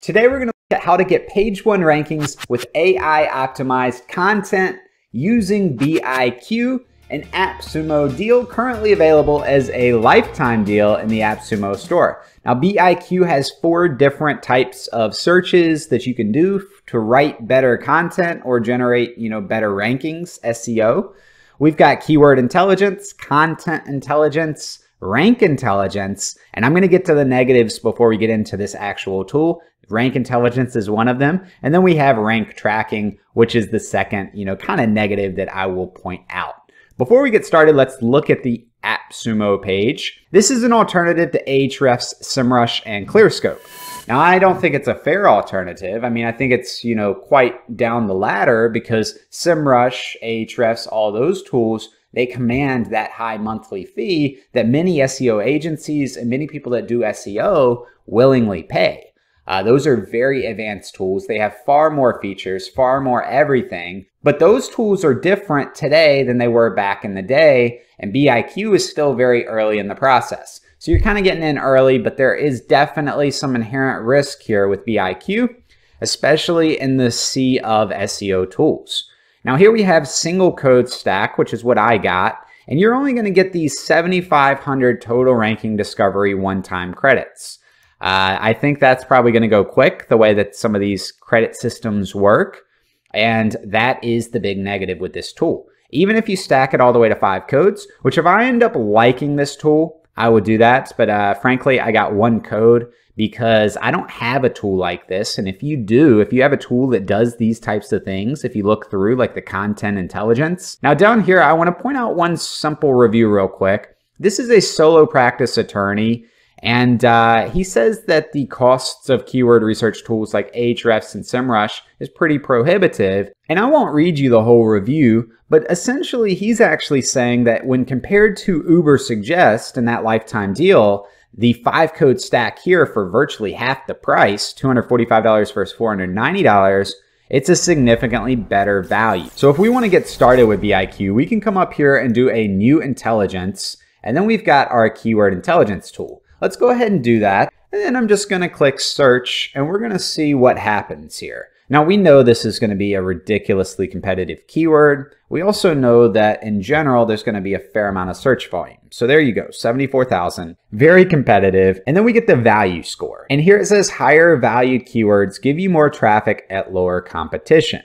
Today we're going to look at how to get page one rankings with AI optimized content using BIQ, an AppSumo deal currently available as a lifetime deal in the AppSumo store. Now BIQ has four different types of searches that you can do to write better content or generate, you know, better rankings, SEO. We've got keyword intelligence, content intelligence, rank intelligence, and I'm going to get to the negatives before we get into this actual tool. Rank intelligence is one of them. And then we have rank tracking, which is the second, you know, kind of negative that I will point out. Before we get started, let's look at the AppSumo page. This is an alternative to Ahrefs, SEMrush, and Clearscope. Now, I don't think it's a fair alternative. I mean, I think it's, you know, quite down the ladder because SEMrush, Ahrefs, all those tools, they command that high monthly fee that many SEO agencies and many people that do SEO willingly pay. Uh, those are very advanced tools. They have far more features, far more everything. But those tools are different today than they were back in the day. And BIQ is still very early in the process. So you're kind of getting in early, but there is definitely some inherent risk here with BIQ, especially in the sea of SEO tools. Now here we have single code stack, which is what I got. And you're only going to get these 7,500 total ranking discovery one-time credits. Uh, I think that's probably going to go quick the way that some of these credit systems work. And that is the big negative with this tool. Even if you stack it all the way to five codes, which if I end up liking this tool, I would do that. But uh, frankly, I got one code because I don't have a tool like this. And if you do, if you have a tool that does these types of things, if you look through like the content intelligence. Now down here, I want to point out one simple review real quick. This is a solo practice attorney and uh, he says that the costs of keyword research tools like Ahrefs and SEMrush is pretty prohibitive. And I won't read you the whole review, but essentially he's actually saying that when compared to Uber Ubersuggest and that lifetime deal, the five code stack here for virtually half the price, $245 versus $490, it's a significantly better value. So if we want to get started with BIQ, we can come up here and do a new intelligence, and then we've got our keyword intelligence tool. Let's go ahead and do that. And then I'm just going to click search and we're going to see what happens here. Now we know this is going to be a ridiculously competitive keyword. We also know that in general, there's going to be a fair amount of search volume. So there you go, 74,000, very competitive. And then we get the value score. And here it says higher valued keywords give you more traffic at lower competition.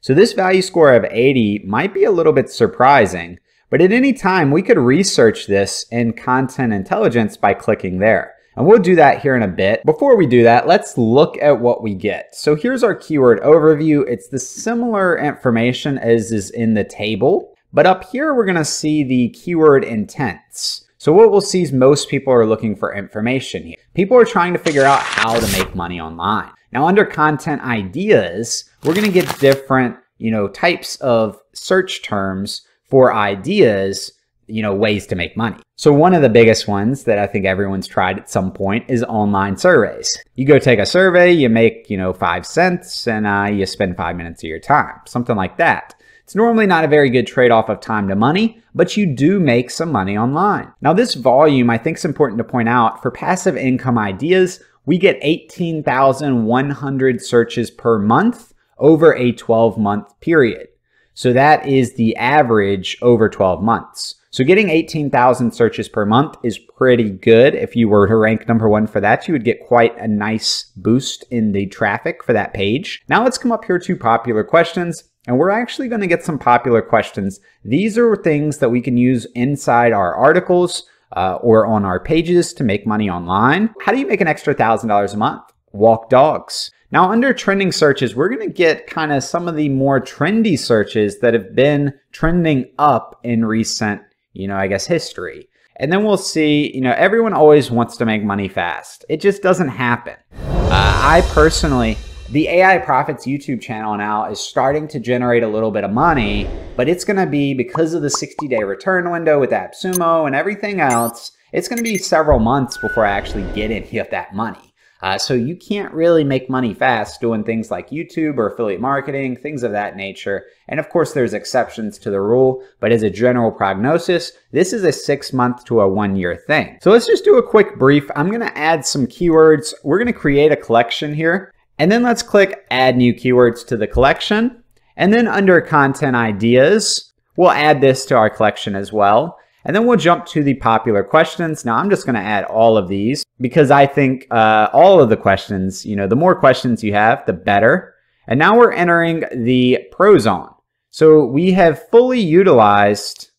So this value score of 80 might be a little bit surprising, but at any time, we could research this in content intelligence by clicking there. And we'll do that here in a bit. Before we do that, let's look at what we get. So here's our keyword overview. It's the similar information as is in the table, but up here we're gonna see the keyword intents. So what we'll see is most people are looking for information here. People are trying to figure out how to make money online. Now under content ideas, we're gonna get different you know, types of search terms for ideas, you know, ways to make money. So one of the biggest ones that I think everyone's tried at some point is online surveys. You go take a survey, you make, you know, five cents and uh, you spend five minutes of your time, something like that. It's normally not a very good trade-off of time to money, but you do make some money online. Now this volume, I think is important to point out, for passive income ideas, we get 18,100 searches per month over a 12 month period. So that is the average over 12 months. So getting 18,000 searches per month is pretty good. If you were to rank number one for that, you would get quite a nice boost in the traffic for that page. Now let's come up here to popular questions. And we're actually going to get some popular questions. These are things that we can use inside our articles uh, or on our pages to make money online. How do you make an extra $1,000 a month? Walk dogs. Now under trending searches, we're to get kind of some of the more trendy searches that have been trending up in recent, you know, I guess history. And then we'll see, you know, everyone always wants to make money fast. It just doesn't happen. Uh, I personally, the AI Profitz YouTube channel now is starting to generate a little bit of money, but it's to be because of the 60 day return window with AppSumo and everything else, it's to be several months before I actually get any of that money. Uh, so you can't really make money fast doing things like YouTube or affiliate marketing, things of that nature. And of course, there's exceptions to the rule, but as a general prognosis, this is a six month to a one year thing. So let's just do a quick brief. I'm going to add some keywords. We're going to create a collection here. And then let's click add new keywords to the collection. And then under content ideas, we'll add this to our collection as well. And then we'll jump to the popular questions. Now I'm just going to add all of these because I think uh, all of the questions, you know, the more questions you have, the better. And now we're entering the Prozone. So we have fully utilized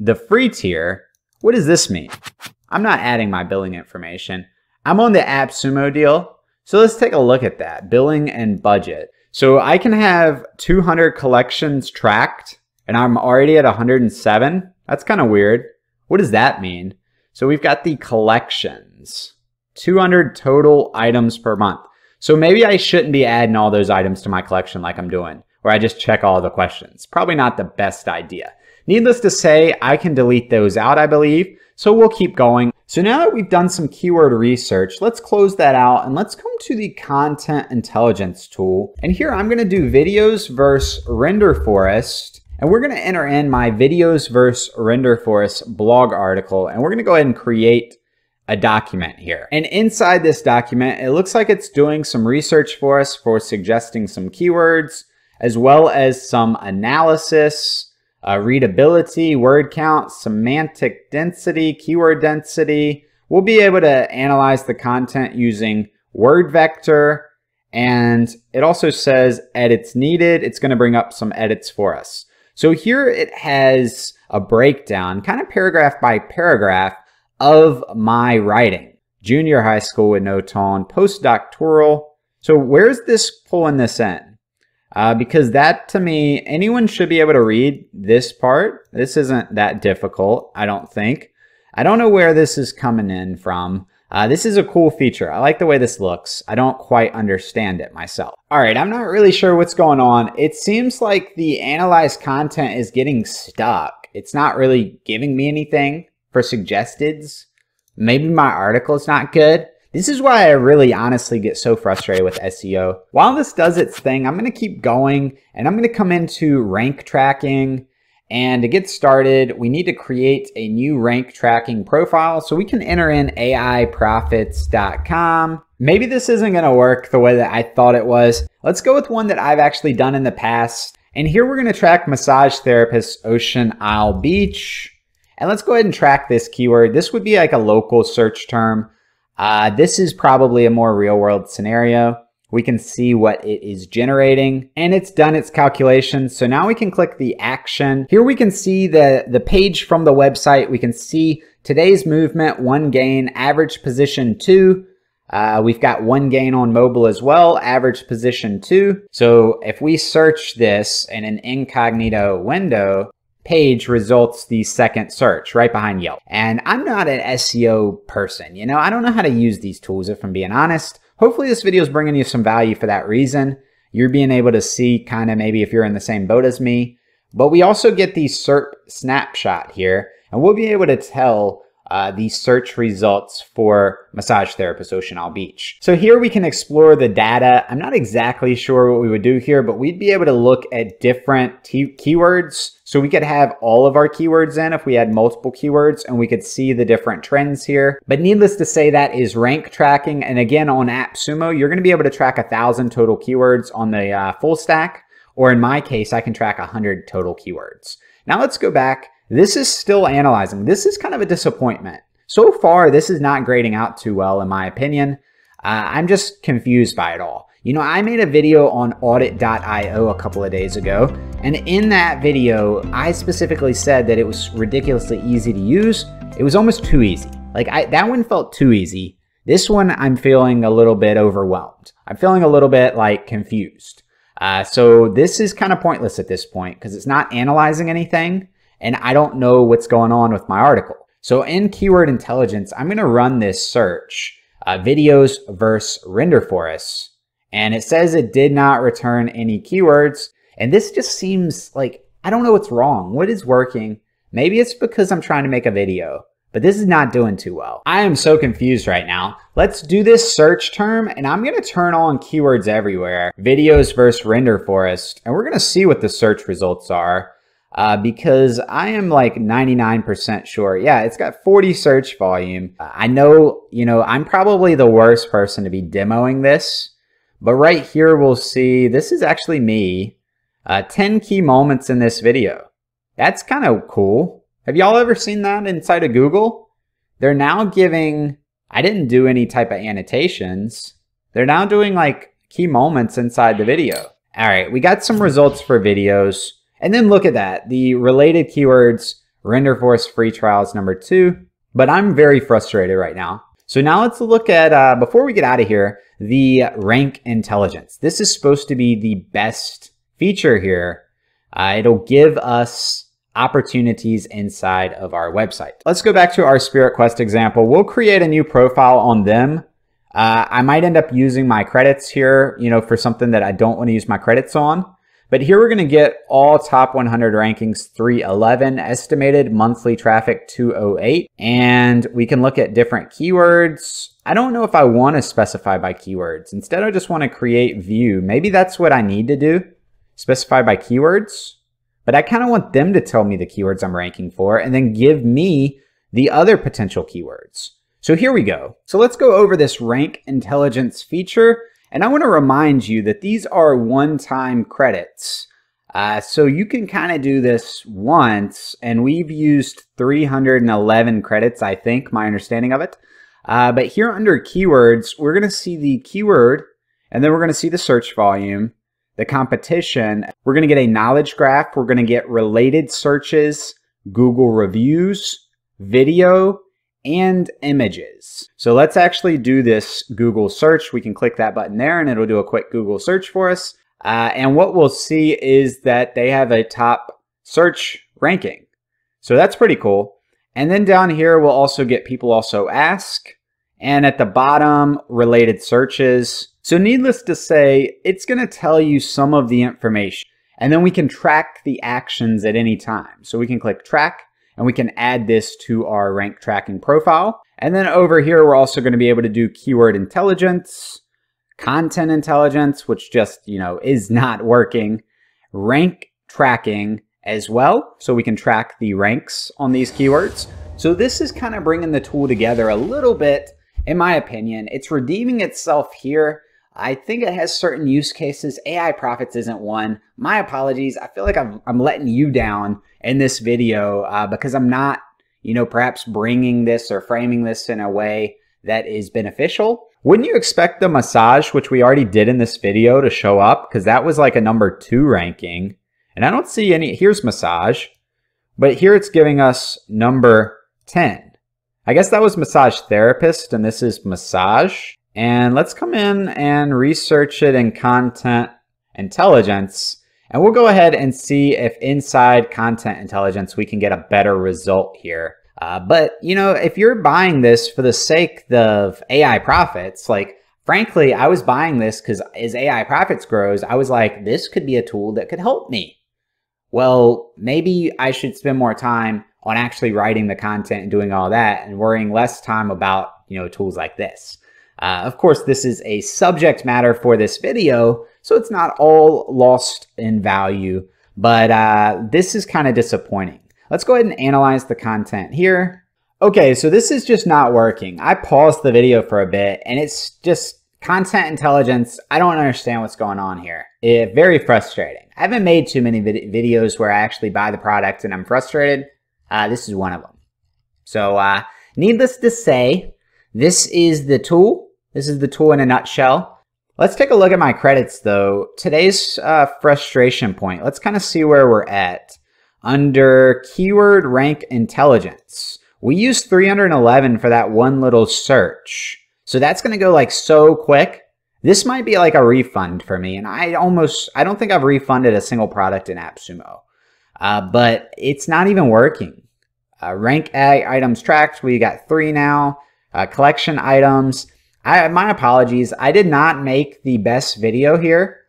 the free tier. What does this mean? I'm not adding my billing information. I'm on the AppSumo deal. So let's take a look at that, billing and budget. So I can have 200 collections tracked and I'm already at 107. That's kind of weird. What does that mean? So we've got the collections, 200 total items per month. So maybe I shouldn't be adding all those items to my collection like I'm doing, where I just check all the questions. Probably not the best idea. Needless to say, I can delete those out, I believe. So we'll keep going. So now that we've done some keyword research, let's close that out and let's come to the content intelligence tool. And here I'm gonna do videos versus Renderforest. And we're gonna enter in my videos versus Renderforest blog article. And we're gonna go ahead and create a document here. And inside this document, it looks like it's doing some research for us for suggesting some keywords, as well as some analysis, uh, readability, word count, semantic density, keyword density. We'll be able to analyze the content using word vector. And it also says edits needed. It's going to bring up some edits for us. So here it has a breakdown, kind of paragraph by paragraph of my writing. Junior high school with no tone, postdoctoral. So where's this pulling this in? Uh, because that to me, anyone should be able to read this part. This isn't that difficult, I don't think. I don't know where this is coming in from. Uh, this is a cool feature. I like the way this looks. I don't quite understand it myself. All right, I'm not really sure what's going on. It seems like the analyzed content is getting stuck. It's not really giving me anything for suggesteds. Maybe my article is not good. This is why I really honestly get so frustrated with SEO. While this does its thing, I'm going to keep going and I'm going to come into rank tracking. And to get started, we need to create a new rank tracking profile so we can enter in aiprofitz.com. Maybe this isn't going to work the way that I thought it was. Let's go with one that I've actually done in the past. And here we're going to track massage therapist Ocean Isle Beach. And let's go ahead and track this keyword. This would be like a local search term. Uh, this is probably a more real world scenario. We can see what it is generating and it's done its calculations. So now we can click the action. Here we can see the, the page from the website. We can see today's movement, one gain, average position two. Uh, we've got one gain on mobile as well, average position two. So if we search this in an incognito window, page results the second search right behind Yelp. And I'm not an SEO person, you know, I don't know how to use these tools if I'm being honest. Hopefully this video is bringing you some value for that reason. You're being able to see kind of maybe if you're in the same boat as me. But we also get the SERP snapshot here, and we'll be able to tell uh, the search results for massage therapist Ocean Beach. So here we can explore the data. I'm not exactly sure what we would do here, but we'd be able to look at different keywords. So we could have all of our keywords in if we had multiple keywords and we could see the different trends here. But needless to say, that is rank tracking. And again, on AppSumo, you're going to be able to track a thousand total keywords on the uh, full stack. Or in my case, I can track 100 total keywords. Now let's go back this is still analyzing. This is kind of a disappointment. So far, this is not grading out too well, in my opinion. Uh, I'm just confused by it all. You know, I made a video on audit.io a couple of days ago, and in that video, I specifically said that it was ridiculously easy to use. It was almost too easy. Like, I, that one felt too easy. This one, I'm feeling a little bit overwhelmed. I'm feeling a little bit like confused. Uh, so this is kind of pointless at this point because it's not analyzing anything and I don't know what's going on with my article. So in Keyword Intelligence, I'm going to run this search, uh, videos versus Renderforest. and it says it did not return any keywords. And this just seems like, I don't know what's wrong. What is working? Maybe it's because I'm trying to make a video, but this is not doing too well. I am so confused right now. Let's do this search term and I'm gonna turn on keywords everywhere, videos versus Renderforest, and we're gonna see what the search results are. Uh, because I am like 99% sure. Yeah, it's got 40 search volume. I know, you know, I'm probably the worst person to be demoing this, but right here we'll see this is actually me. Uh, 10 key moments in this video. That's kind of cool. Have y'all ever seen that inside of Google? They're now giving, I didn't do any type of annotations. They're now doing like key moments inside the video. All right, we got some results for videos. And then look at that, the related keywords Renderforest free trials number two, but I'm very frustrated right now. So now let's look at, uh, before we get out of here, the rank intelligence. This is supposed to be the best feature here. Uh, it'll give us opportunities inside of our website. Let's go back to our Spirit Quest example. We'll create a new profile on them. Uh, I might end up using my credits here, you know, for something that I don't want to use my credits on. But here we're going to get all top 100 rankings 311, estimated monthly traffic 208, and we can look at different keywords. I don't know if I want to specify by keywords. Instead, I just want to create view. Maybe that's what I need to do, specify by keywords. But I kind of want them to tell me the keywords I'm ranking for and then give me the other potential keywords. So here we go. So let's go over this rank intelligence feature and I want to remind you that these are one-time credits. Uh, so you can kind of do this once, and we've used 311 credits, I think, my understanding of it. Uh, but here under keywords, we're going to see the keyword, and then we're going to see the search volume, the competition. We're going to get a knowledge graph. We're going to get related searches, Google reviews, video, and images. So let's actually do this Google search. We can click that button there and it'll do a quick Google search for us. Uh, and what we'll see is that they have a top search ranking. So that's pretty cool. And then down here, we'll also get people also ask. And at the bottom, related searches. So needless to say, it's going to tell you some of the information. And then we can track the actions at any time. So we can click track and we can add this to our rank tracking profile. And then over here, we're also going to be able to do keyword intelligence, content intelligence, which just, you know, is not working, rank tracking as well. So we can track the ranks on these keywords. So this is kind of bringing the tool together a little bit, in my opinion. It's redeeming itself here. I think it has certain use cases. AI Profitz isn't one. My apologies. I feel like I'm, I'm letting you down in this video uh, because I'm not, you know, perhaps bringing this or framing this in a way that is beneficial. Wouldn't you expect the massage, which we already did in this video, to show up? Because that was like a number two ranking. And I don't see any, here's massage, but here it's giving us number 10. I guess that was massage therapist and this is massage. And let's come in and research it in content intelligence. And we'll go ahead and see if inside content intelligence we can get a better result here. Uh, but, you know, if you're buying this for the sake of AI profits, like, frankly, I was buying this because as AI profits grows, I was like, this could be a tool that could help me. Well, maybe I should spend more time on actually writing the content and doing all that and worrying less time about, you know, tools like this. Uh, of course, this is a subject matter for this video, so it's not all lost in value, but uh, this is kind of disappointing. Let's go ahead and analyze the content here. Okay, so this is just not working. I paused the video for a bit and it's just content intelligence. I don't understand what's going on here. It, very frustrating. I haven't made too many vid videos where I actually buy the product and I'm frustrated. Uh, this is one of them. So uh, needless to say, this is the tool. This is the tool in a nutshell. Let's take a look at my credits though. Today's uh, frustration point. Let's kind of see where we're at. Under keyword rank intelligence, we used 311 for that one little search. So that's going to go like so quick. This might be like a refund for me. And I almost, I don't think I've refunded a single product in AppSumo. Uh, but it's not even working. Uh, rank items tracked, we got three now uh, collection items. I, my apologies. I did not make the best video here.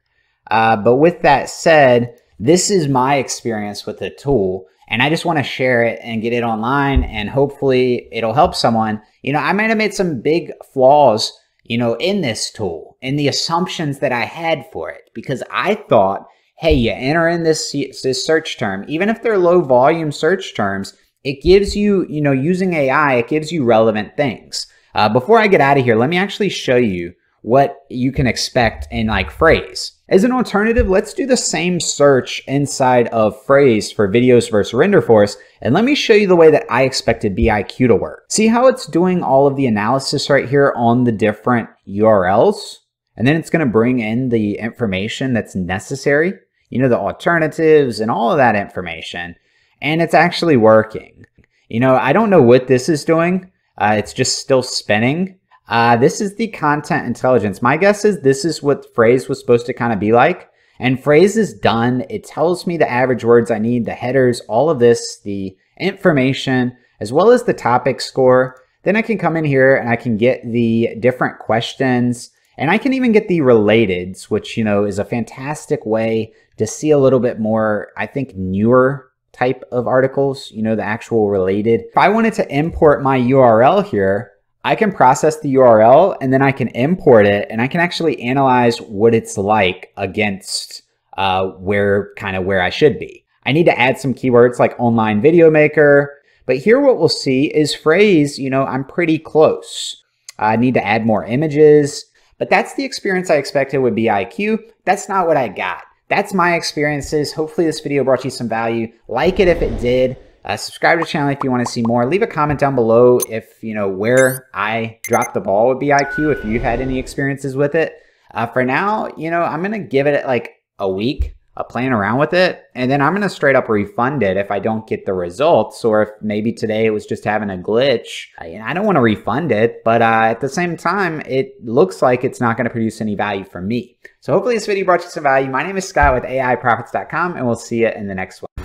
Uh, but with that said, this is my experience with the tool. And I just want to share it and get it online and hopefully it'll help someone. You know, I might have made some big flaws, you know, in this tool, in the assumptions that I had for it, because I thought hey, you enter in this, this search term, even if they're low volume search terms, it gives you, you know, using AI, it gives you relevant things. Uh, before I get out of here, let me actually show you what you can expect in like Frase. As an alternative, let's do the same search inside of Frase for videos versus Renderforest, and let me show you the way that I expected BIQ to work. See how it's doing all of the analysis right here on the different URLs? And then it's gonna bring in the information that's necessary, you know, the alternatives and all of that information, and it's actually working. You know, I don't know what this is doing. Uh, it's just still spinning, uh, this is the content intelligence. My guess is this is what Frase was supposed to kind of be like. And Frase is done. It tells me the average words I need, the headers, all of this, the information, as well as the topic score. Then I can come in here and I can get the different questions and I can even get the relateds, which, you know, is a fantastic way to see a little bit more, I think, newer type of articles, you know, the actual related. If I wanted to import my URL here, I can process the URL and then I can import it and I can actually analyze what it's like against uh, where kind of where I should be. I need to add some keywords like online video maker, but here what we'll see is Frase, you know, I'm pretty close. I need to add more images, but that's the experience I expected with BIQ. That's not what I got. That's my experiences. Hopefully this video brought you some value. Like it if it did. Uh, subscribe to the channel if you want to see more. Leave a comment down below if, you know, where I dropped the ball with BIQ, if you've had any experiences with it. Uh, for now, you know, I'm going to give it like a week of playing around with it. And then I'm going to straight up refund it if I don't get the results or if maybe today it was just having a glitch. I, I don't want to refund it, but uh, at the same time, it looks like it's not going to produce any value for me. So hopefully this video brought you some value. My name is Scott with AIProfitz.com and we'll see you in the next one.